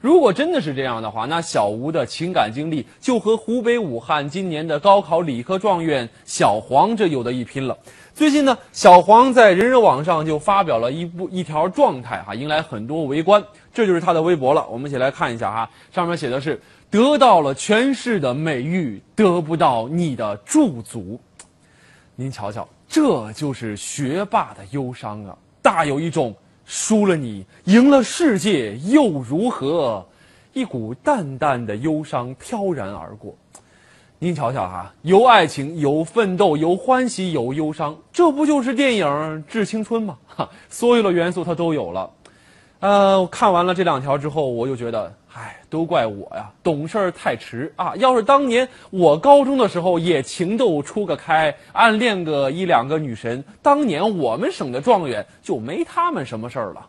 如果真的是这样的话，那小吴的情感经历就和湖北武汉今年的高考理科状元小黄这有的一拼了。最近呢，小黄在人人网上就发表了一部一条状态哈，迎来很多围观。这就是他的微博了，我们一起来看一下哈，上面写的是：得到了全市的美誉，得不到你的驻足。您瞧瞧，这就是学霸的忧伤啊，大有一种输了你，赢了世界又如何？一股淡淡的忧伤飘然而过。您瞧瞧哈，有爱情，有奋斗，有欢喜，有忧伤，这不就是电影《致青春》吗？哈，所有的元素它都有了。呃，看完了这两条之后，我就觉得，唉，都怪我呀，懂事儿太迟啊！要是当年我高中的时候也情窦初个开，暗恋个一两个女神，当年我们省的状元就没他们什么事儿了。